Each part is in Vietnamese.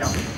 样。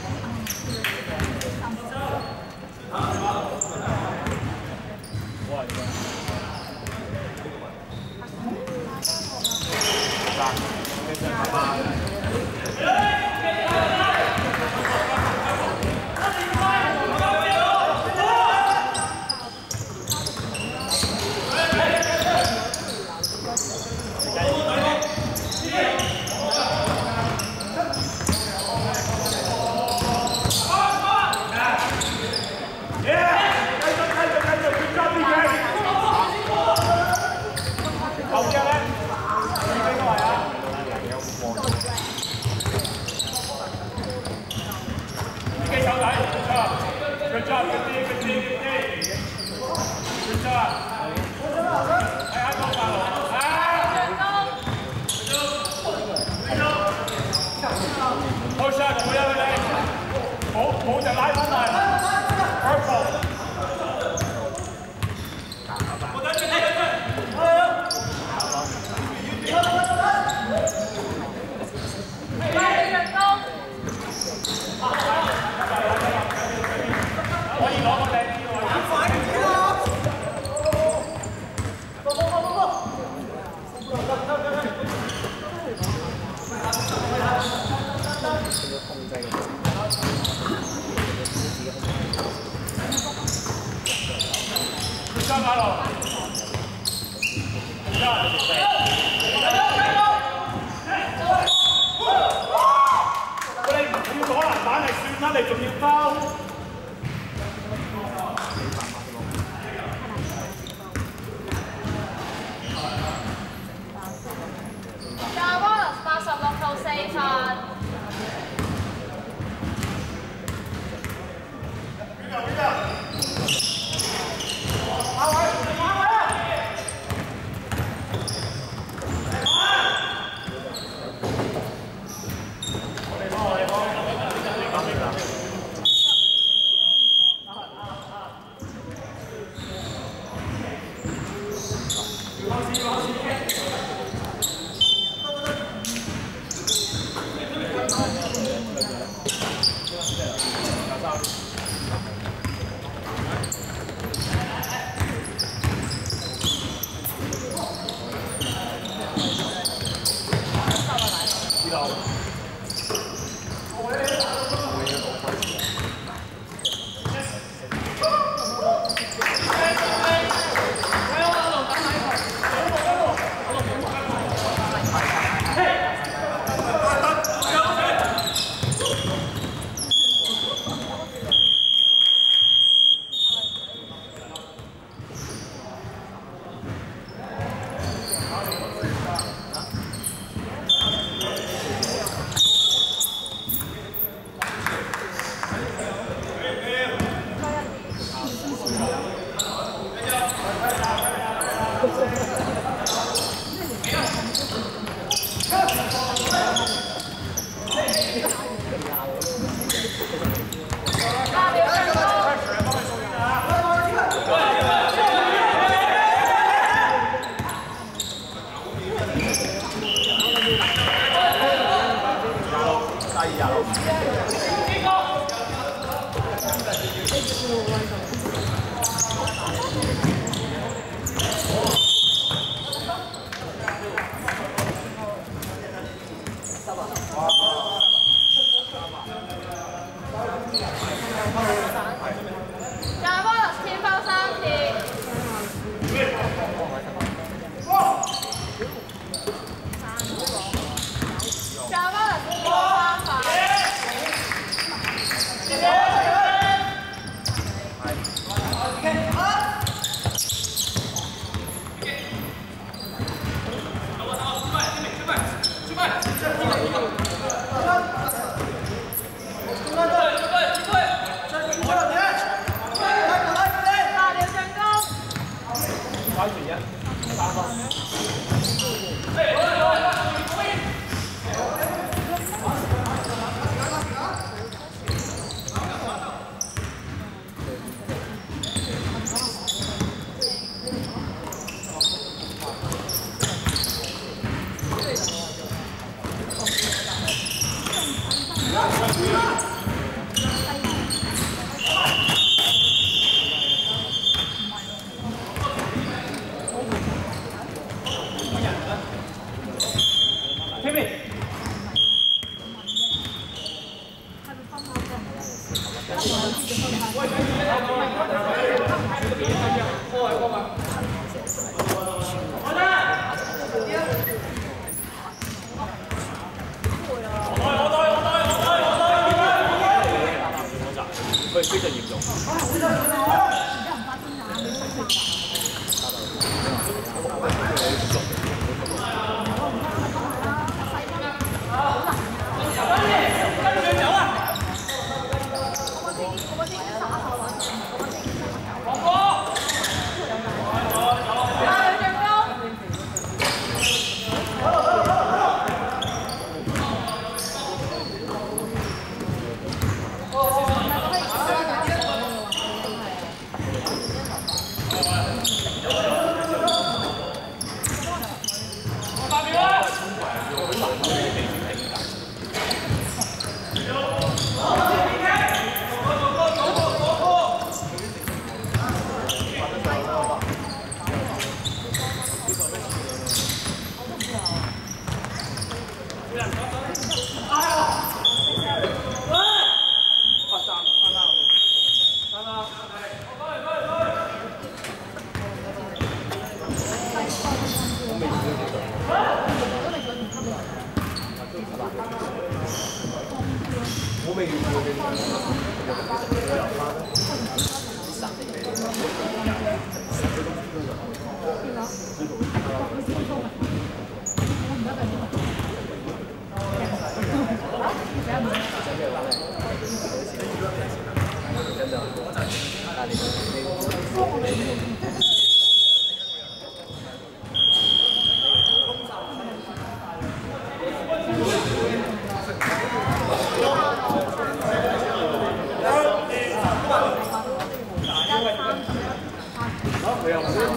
Đó, bây giờ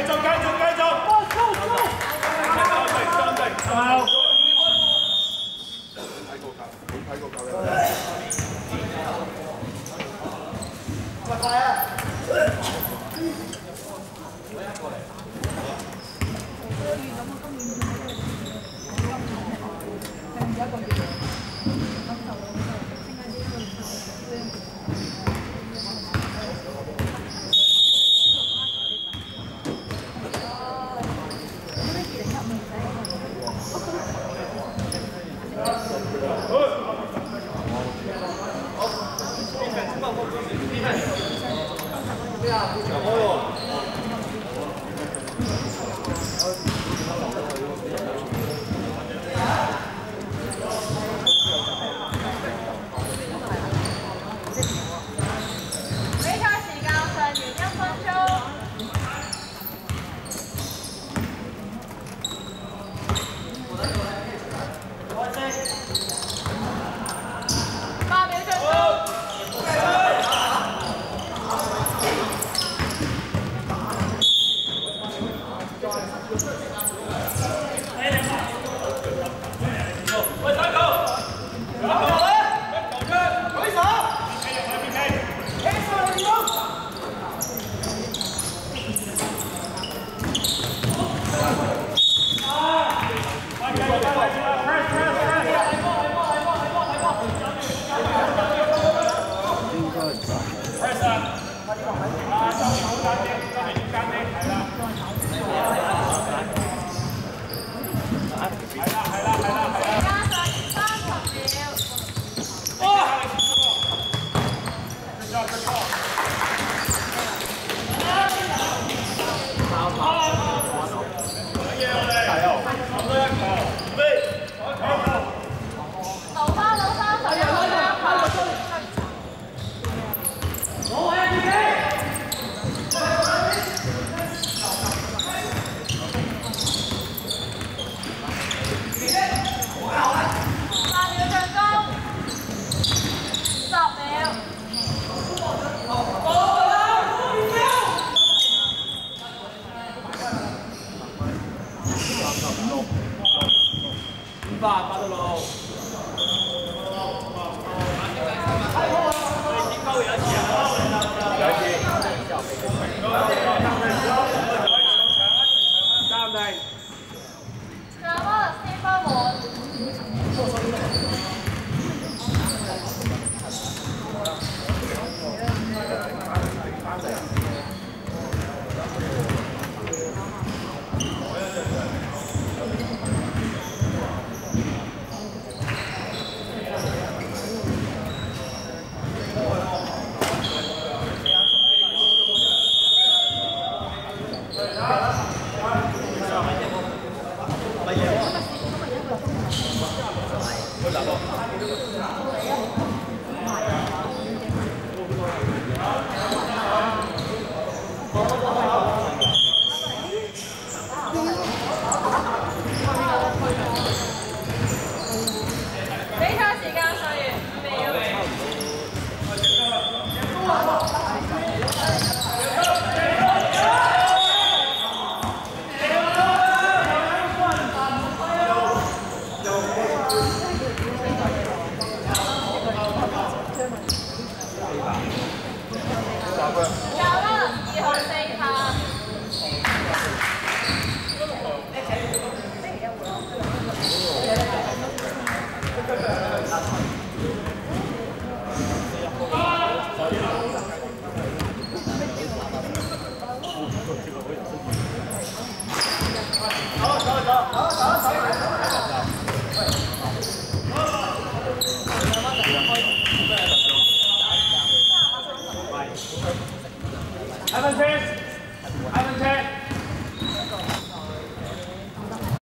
It's okay. 海啦海啦海啦海。